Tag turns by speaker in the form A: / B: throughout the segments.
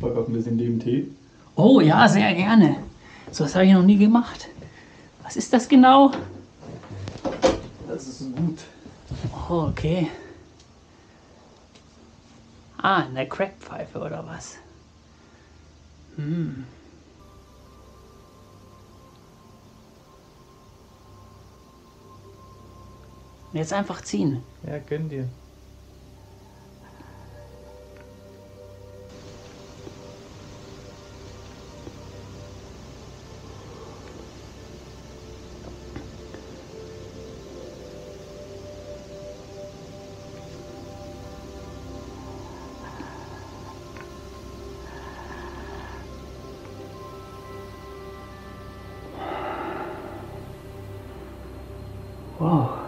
A: Bock auf ein bisschen DMT?
B: Oh ja, sehr gerne. So was habe ich noch nie gemacht. Was ist das genau?
A: Das ist gut.
B: Oh, okay. Ah, eine Crackpfeife oder was? Hm. Jetzt einfach ziehen.
A: Ja, gönn dir.
B: Wow.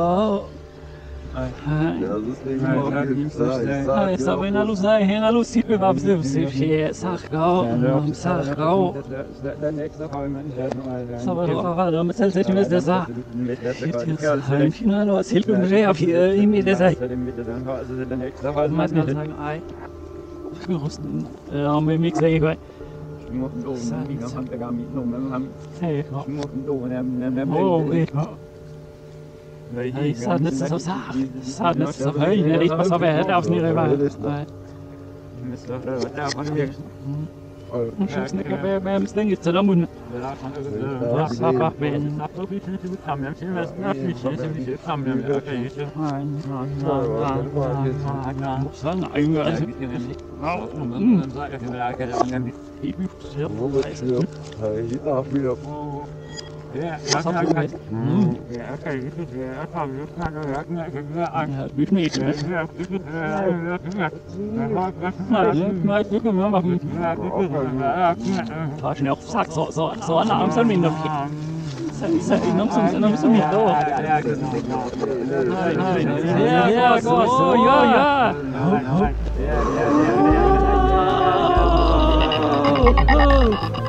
C: Oh. Sabe na luz, é na luz, se bebab, se você sargau, sargau. Sabe na luz, mas ele se mesmo desa. Ein Final aus Hilfe mir ja für ihm mir desa. Mas mal sagen, ei. Gerüsten, haben wir mich sehr gut. Hey, oh, wait, oh så veldig avsnitt i verden. Skjønner ikke hva jeg stenger til dem munnen. Ja, pappa, Partner sagt så så så alla armar min då. Sen sen inom som inom som mitt då. Ja, ja, gå så, ja, ja. Oh,
D: oh.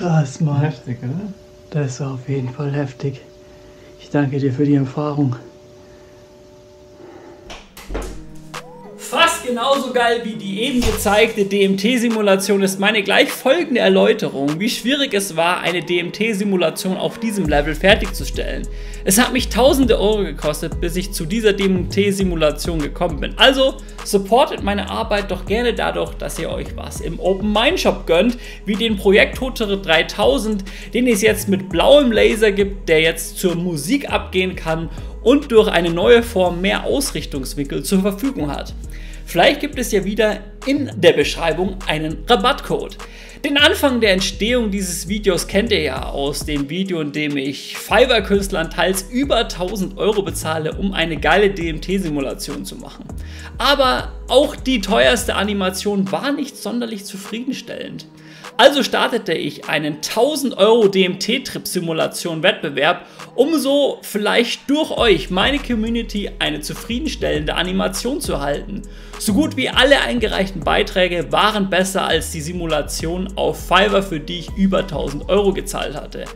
D: Krass, Mann.
A: Heftig, oder?
D: Das war auf jeden Fall heftig. Ich danke dir für die Erfahrung. Genauso geil wie die eben gezeigte DMT-Simulation ist meine gleich folgende Erläuterung, wie schwierig es war, eine DMT-Simulation auf diesem Level fertigzustellen. Es hat mich tausende Euro gekostet, bis ich zu dieser DMT-Simulation gekommen bin. Also supportet meine Arbeit doch gerne dadurch, dass ihr euch was im Open Mind Shop gönnt, wie den Projekt Hotere 3000, den es jetzt mit blauem Laser gibt, der jetzt zur Musik abgehen kann und durch eine neue Form mehr Ausrichtungswinkel zur Verfügung hat. Vielleicht gibt es ja wieder in der Beschreibung einen Rabattcode. Den Anfang der Entstehung dieses Videos kennt ihr ja aus dem Video, in dem ich Fiverr-Künstlern teils über 1000 Euro bezahle, um eine geile DMT-Simulation zu machen. Aber auch die teuerste Animation war nicht sonderlich zufriedenstellend. Also startete ich einen 1000 Euro DMT-Trip-Simulation-Wettbewerb, um so vielleicht durch euch, meine Community, eine zufriedenstellende Animation zu halten. So gut wie alle eingereichten Beiträge waren besser als die Simulation auf Fiverr, für die ich über 1000 Euro gezahlt hatte.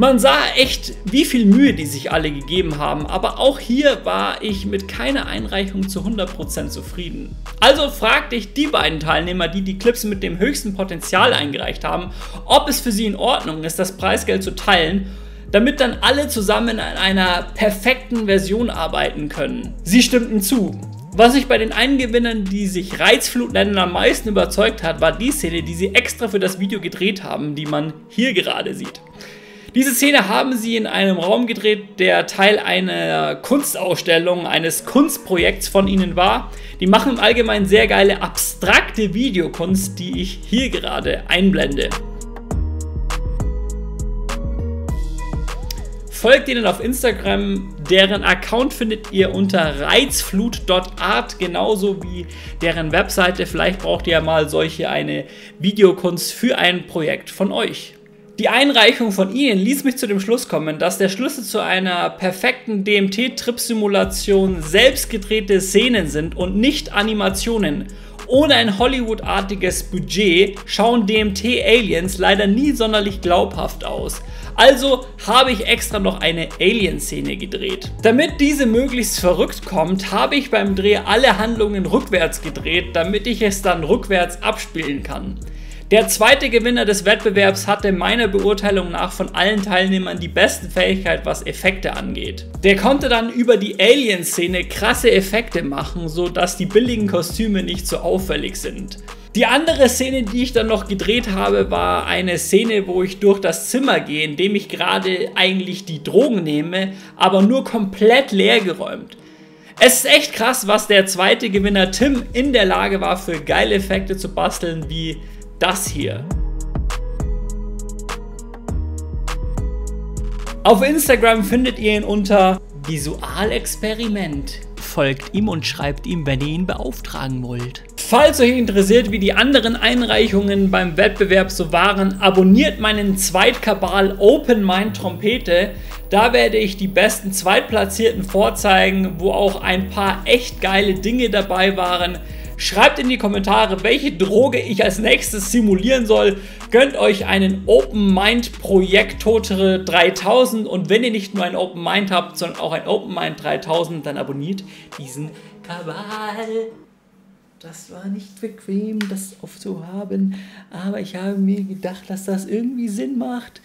D: Man sah echt, wie viel Mühe die sich alle gegeben haben, aber auch hier war ich mit keiner Einreichung zu 100% zufrieden. Also fragte ich die beiden Teilnehmer, die die Clips mit dem höchsten Potenzial eingereicht haben, ob es für sie in Ordnung ist, das Preisgeld zu teilen damit dann alle zusammen an einer perfekten Version arbeiten können. Sie stimmten zu. Was sich bei den einen Gewinnern, die sich Reizflut nennen, am meisten überzeugt hat, war die Szene, die sie extra für das Video gedreht haben, die man hier gerade sieht. Diese Szene haben sie in einem Raum gedreht, der Teil einer Kunstausstellung, eines Kunstprojekts von ihnen war. Die machen im Allgemeinen sehr geile abstrakte Videokunst, die ich hier gerade einblende. Folgt ihnen auf Instagram, deren Account findet ihr unter reizflut.art, genauso wie deren Webseite. Vielleicht braucht ihr ja mal solche eine Videokunst für ein Projekt von euch. Die Einreichung von Ihnen ließ mich zu dem Schluss kommen, dass der Schlüssel zu einer perfekten DMT-Trip-Simulation selbst gedrehte Szenen sind und nicht Animationen. Ohne ein Hollywood-artiges Budget schauen DMT-Aliens leider nie sonderlich glaubhaft aus. Also habe ich extra noch eine Alien-Szene gedreht. Damit diese möglichst verrückt kommt, habe ich beim Dreh alle Handlungen rückwärts gedreht, damit ich es dann rückwärts abspielen kann. Der zweite Gewinner des Wettbewerbs hatte meiner Beurteilung nach von allen Teilnehmern die beste Fähigkeit, was Effekte angeht. Der konnte dann über die Alien-Szene krasse Effekte machen, sodass die billigen Kostüme nicht so auffällig sind. Die andere Szene, die ich dann noch gedreht habe, war eine Szene, wo ich durch das Zimmer gehe, in dem ich gerade eigentlich die Drogen nehme, aber nur komplett leer geräumt. Es ist echt krass, was der zweite Gewinner Tim in der Lage war, für geile Effekte zu basteln, wie das hier. Auf Instagram findet ihr ihn unter Visualexperiment. Folgt ihm und schreibt ihm, wenn ihr ihn beauftragen wollt. Falls euch interessiert, wie die anderen Einreichungen beim Wettbewerb so waren, abonniert meinen Zweitkabal Open Mind Trompete. Da werde ich die besten Zweitplatzierten vorzeigen, wo auch ein paar echt geile Dinge dabei waren. Schreibt in die Kommentare, welche Droge ich als nächstes simulieren soll. Gönnt euch einen Open Mind Projekt Totere 3000 und wenn ihr nicht nur ein Open Mind habt, sondern auch ein Open Mind 3000, dann abonniert diesen Kabal. Das war nicht bequem, das aufzuhaben, aber ich habe mir gedacht, dass das irgendwie Sinn macht.